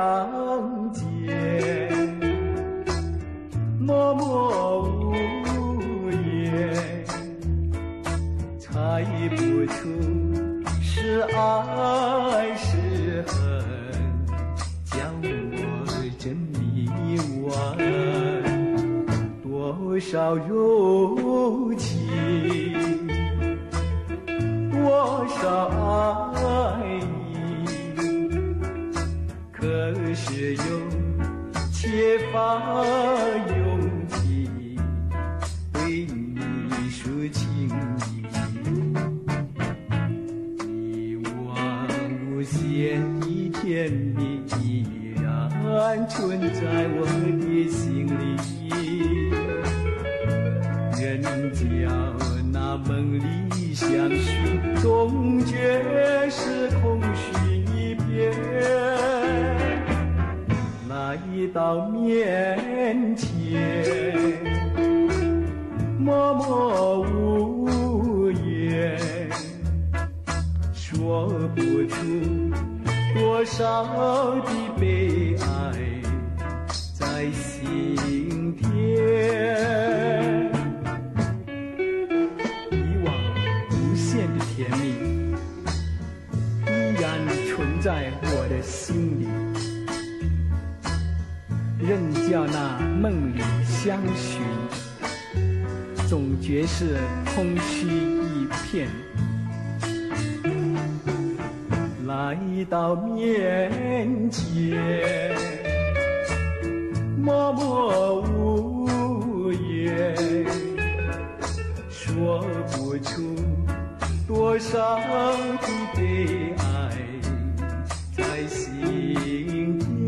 相见默默无言猜不出是爱是恨将我真迷惘。多少柔情多少爱是又缺乏勇气对你说情意。一往无前的甜蜜依然存在我的心里。人叫那梦里相许，终觉一到面前，默默无言，说不出多少的悲哀在心田。以往无限的甜蜜，依然存在我的心里。任叫那梦里相寻，总觉是空虚一片。来到面前，默默无言，说不出多少的悲哀在心底。